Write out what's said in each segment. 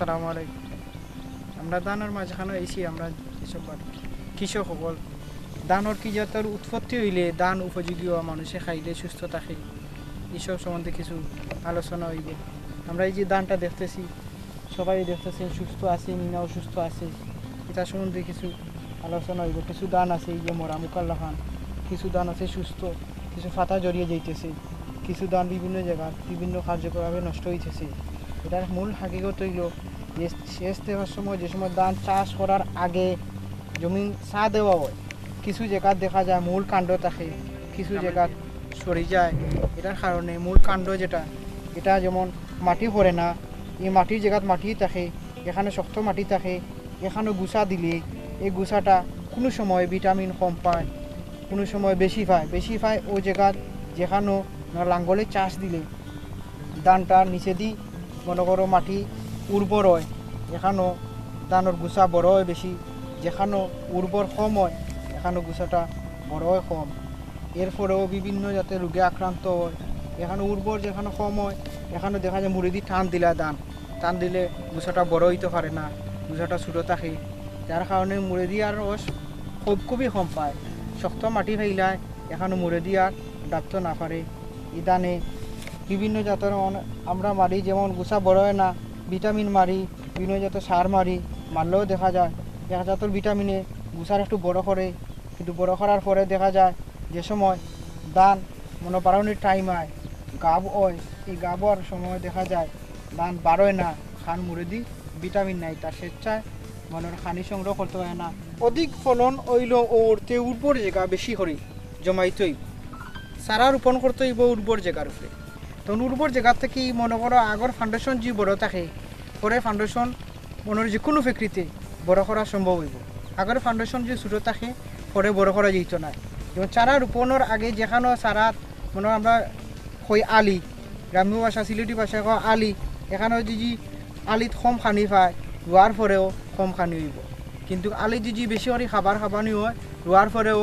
আসসালামু আলাইকুম। আমরা দানোর মাঝখানে আইছি, আমরা বাড়ি কৃষক সকল, দানোর কি জাতের উৎপত্তি হইলে দান উপযোগী হওয়া মানুষে খাইলে সুস্থ থাকে? এইসব সম্বন্ধে কিছু আলোচনা হইব। আমরা এই যে দানটা দেখতেছি, সবাই দেখতেছে সুস্থ আছে, নিনাও সুস্থ আছে। এটা সম্বন্ধে কিছু আলোচনা হইব। কিছু দান আছে, এই যে মরা মুকাল্লা খান। কিছু দান আছে সুস্থ, কিছু ফাতা জড়িয়ে যাইতেছে। কিছু দান বিভিন্ন জায়গায় বিভিন্ন কার্যকরভাবে নষ্ট হইতেছে। এটার মূল হাকিগত হইল সেচ দেওয়ার সময় যে সময় ধান চাষ করার আগে জমি চা দেওয়া হয় কিছু জায়গাত দেখা যায় মূল কাণ্ড থাকে কিছু জায়গাত সরে যায়। এটার কারণে মূল কাণ্ড যেটা এটা যেমন মাটি পড়ে না এই মাটির জায়গাত মাটি থাকে এখানে শক্ত মাটি থাকে এখানে গুছা দিলে এই গুছাটা কোনো সময় ভিটামিন কম পায় কোনো সময় বেশি পায়। বেশি পায় ও জায়গাত যেখানে লাঙ্গলে চাষ দিলে ধানটার নিচে দিই মনে করো মাটি উর্বর হয়। এখানেও ধানের গুছা বড় হয় বেশি যেখানেও উর্বর কম হয় এখানেও গুছাটা বড় হয় কম এরপরেও বিভিন্ন যাতে রোগে আক্রান্ত হয়। এখানে উর্বর যেখানে কম হয়, এখানে দেখা যায় মুড়ি দিয়ে টান দিলা ধান টান দিলে গুছাটা বড় হইতে পারে না গুছাটা ছোটো থাকে। যার কারণে মুড়ে দিয়ে আর রস খুব খুবই কম পায়। শক্ত মাটি ফেলায় এখানে মুড়ে দিয়ে আর ডাবতে না পারে এই ধানে বিভিন্ন জাতের আমরা মারি যেমন গুছা বড় হয় না ভিটামিন মারি বিভিন্ন জাতের সার মারি মারলেও দেখা যায়। এক জাতের ভিটামিনে গুছার একটু বড় করে কিন্তু বড় করার পরে দেখা যায় যে সময় দান মনে বাড়ানোর টাইম হয় গাব হয় এই গাব হওয়ার সময় দেখা যায়। ধান বাড়োয় না, খান মুড়ে দি ভিটামিন নাই তার স্বেচ্ছায় মনের খানি সংগ্রহ করতে হয় না। অধিক ফলন হইল ওরতে উর্বর জায়গা বেশি করে জমাইতই সারা রোপণ করতে হইব উর্বর জায়গার উপরে তখন উর্বর জায়গার থেকে মনে করো আগর ফাউন্ডেশন যে বড় থাকে পরে ফাউন্ডেশন মনের যে কোনো ফ্যাক্টরিতে বড় করা সম্ভব হইব। আগের ফাউন্ডেশন যে ছোটো থাকে পরে বড় করা যেত না যেমন চারা রোপণের আগে যেখানে চারা মনে আমরা কই আলি গ্রাম্য ভাষা সিলেটি ভাষায় কয় আলি, এখানে যদি আলিত কম খানি পায় রোয়ার পরেও কম খানি হইব কিন্তু আলি যদি বেশি করে খাবার খাবানি হয় রোয়ার পরেও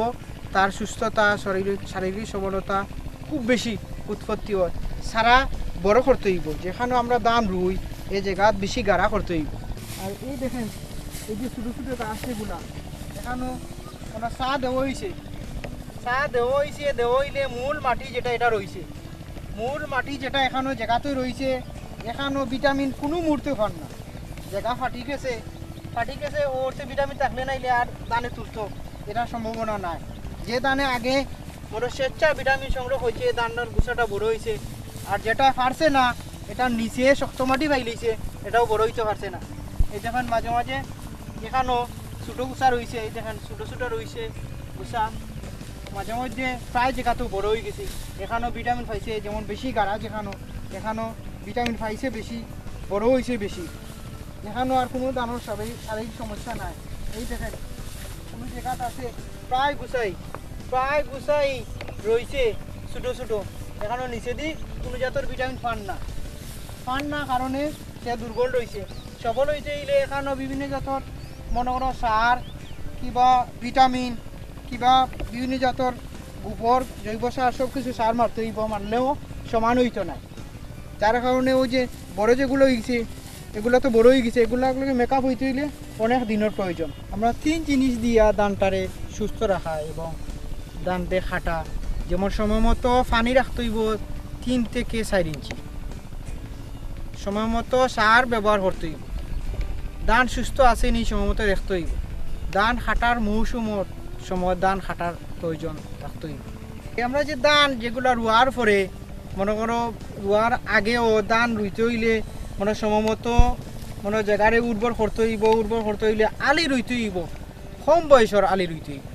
তার সুস্থতা শারীরিক শারীরিক সবলতা খুব বেশি উৎপত্তি হয়। সারা বড় করতে হইব। যেখানে আমরা দাম রুই, এই জায়গাত বেশি গাড়া করতে হইব। আর এই দেখেন, এই যে ছোটো ছোটো গাছ এগুলা, এখানেও আমরা চা দেওয়া হয়েছে চা দেওয়া হয়েছে দেওয়া হইলে মূল মাটি যেটা, এটা রয়েছে মূল মাটি যেটা এখানেও জায়গাতেই রয়েছে এখানেও ভিটামিন কোনো মুহূর্তে পান না। জায়গা ফাটি গেছে ফাটি গেছে ওর ওরতে ভিটামিন থাকলে নাইলে আর দানে তুলতো এটা সম্ভাবনা নাই। যে দানে আগে বড় স্বেচ্ছা ভিটামিন সংগ্রহ হয়েছে দানার গুছাটা বড় হয়েছে। আর যেটা পারছে না, এটা নিচে শক্ত মাটি পাইলেছে এটাও বড় হইতে পারছে না। এই দেখেন মাঝে মাঝে এখানেও ছোটো গুছা রয়েছে এই দেখেন ছোটো ছোটো রয়েছে গুছা। মাঝে মধ্যে প্রায় জায়গাতেও বড় হয়ে গেছে এখানেও ভিটামিন পাইছে যেমন বেশি গাড়া যেখানেও এখানেও ভিটামিন পাইছে বেশি, বড় হয়েছে বেশি। এখানেও আর কোনো দানোর শারীরিক শারীরিক সমস্যা নাই। এই দেখেন, কোনো জায়গাত আছে, প্রায় গুছাই প্রায় গুছাই রয়েছে ছোটো ছোটো। এখানেও নিচে দি কোনো জাতের ভিটামিন পান না। পান না কারণে সে দুর্বল রয়েছে। সবল হইতে এলে এখানেও বিভিন্ন জাতর মনে করো সার কিবা ভিটামিন কিবা বিভিন্ন জাতর গোবর, জৈব সার সব কিছু সার মারতে হইব, মারলেও সমান হইতো না। যার কারণে ওই যে বড় যেগুলো হয়েছে এগুলো তো বড় হয়ে গেছে এগুলোগুলোকে মেকআপ হইতে হইলে অনেক দিনের প্রয়োজন। আমরা তিন জিনিস দিয়া দানটারে সুস্থ রাখা এবং দানতে খাটা যেমন সময় মতো পানি রাখতে হইব তিন থেকে চার ইঞ্চি। সময় মতো সার ব্যবহার করতে হইব। ধান সুস্থ আছে নি সময় মতো দেখতে হইব। ধান খাটার মৌসুমর সময় ধান খাটার প্রয়োজন থাকতে হইব। আমরা যে ধান যেগুলো রোয়ার পরে, মনে করো রোয়ার আগেও ধান রুইতে হইলে মানে সময় মতো মানে জায়গারে উর্বর করতে হইব, উর্বর করতে হইলে আলি রুইতে হইব। কম বয়সের আলি রুইতে হইব।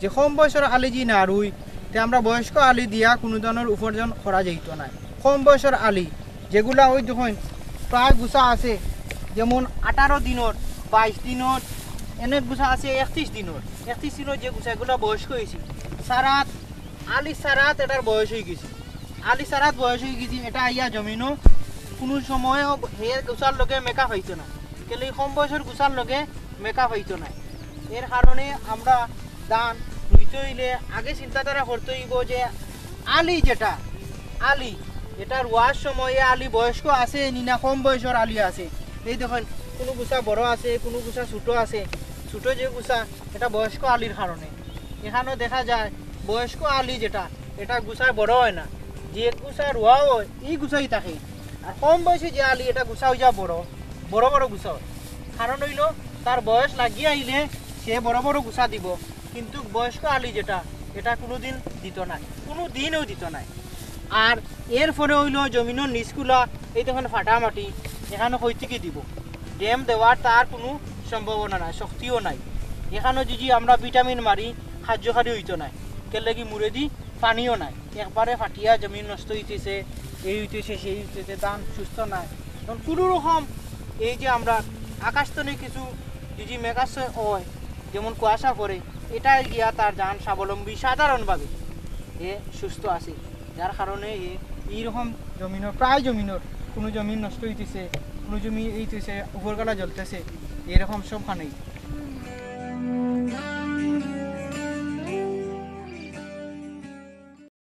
যে কম বয়সের আলি যে না রুই তে আমরা বয়স্ক আলি দিয়া কোনো ধরনের উপার্জন করা যাইতো না কম বয়সের আলি, যেগুলা ওই দেখুন প্রায় গুছা আছে, যেমন আঠারো দিনত বাইশ দিনত, এনে গুছা আছে একত্রিশ দিনত। একত্রিশ দিনত যে গুছাগুলো বয়স্ক হয়েছে সারাত আলি সারাত এটার বয়স হয়ে গেছে আলি সারাত বয়স হয়ে গেছে এটা আইয়া জমিনও কোনো সময় হে গুছার লগে মেকআপ হইতো না কেলে কম বয়সের গুছার লগে মেকআপ হইতো না এর কারণে আমরা দান হইলে আগে চিন্তাধারা করতে হইব যে আলি যেটা, আলি। এটা রোয়ার সময়ে আলি বয়স্ক আছে নি না কম বয়সের আলি আছে? এই দেখুন, কোনো গুছা বড় আছে, কোনো গুছা ছোটো আছে। ছোটো যে গুছা, এটা বয়স্ক আলির কারণে এখানেও দেখা যায়, বয়স্ক আলি যেটা, এটা গুছায় বড় হয় না। যে গুছা রোয়া হয় এই গুছাই থাকে। আর কম বয়সী যে আলি, এটা গুছা হয়ে যায় বড় বড় বড় গুছা হয়। কারণ হইল তার বয়স লাগিয়ে আইলে সে বড় বড় গুছা দিব। কিন্তু বয়স্ক আলি যেটা, এটা কোনো দিন দিত না কোনো দিনও দিত নাই। আর এর ফলে হইল জমিনের নিচগুলা এই তখন ফাটামাটি, এখানে কৈতিকি দিব। ড্যাম দেওয়ার তার কোনো সম্ভাবনা নাই, শক্তিও নাই। এখানে যদি আমরা ভিটামিন মারি কার্যকারী হইতো নাই। কেলে কি মুড়ে দি পানিও নাই। একবারে ফাটিয়া জমিন নষ্ট হইতেছে, এই হইতেছে, সেই হইতেছে, ধান সুস্থ নাই। তখন কোনো রকম এই যে আমরা আকাশতনে কিছু যদি মেঘাশয় হয়, যেমন কুয়াশা পড়ে এটা গিয়া তার যান স্বাবলম্বী সাধারণভাবে। এ সুস্থ আছে। যার কারণে এ এইরকম জমিনের প্রায় জমিনের কোনো জমি নষ্ট হইতেছে কোনো জমি এইতেছে উপরকালা জ্বলতেছে এরকম সবখানেই